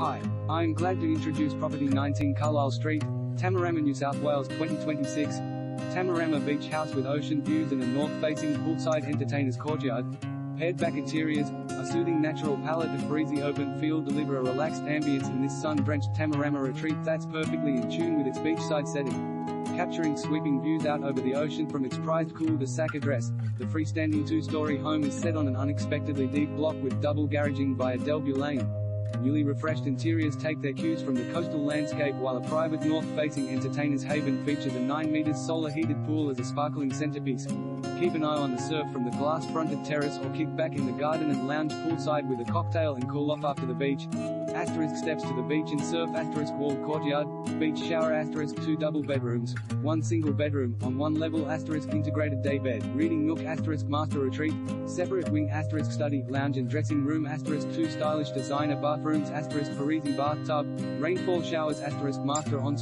Hi, I am glad to introduce property 19 Carlisle Street, Tamarama, New South Wales 2026. Tamarama Beach House with ocean views and a north-facing poolside entertainer's courtyard. Pared back interiors, a soothing natural palette and breezy open feel deliver a relaxed ambience in this sun-drenched Tamarama retreat that's perfectly in tune with its beachside setting. Capturing sweeping views out over the ocean from its prized cul-de-sac address, the freestanding two-story home is set on an unexpectedly deep block with double garaging via Delview Lane. Newly refreshed interiors take their cues from the coastal landscape while a private north-facing entertainer's haven features a 9 meters solar-heated pool as a sparkling centerpiece. Keep an eye on the surf from the glass-fronted terrace or kick back in the garden and lounge poolside with a cocktail and cool off after the beach. Asterisk steps to the beach and surf asterisk walled courtyard, beach shower asterisk two double bedrooms, one single bedroom, on one level asterisk integrated day bed, reading nook asterisk master retreat, separate wing asterisk study, lounge and dressing room asterisk two stylish designer bathrooms asterisk Parisi bathtub, rainfall showers asterisk master ensuite.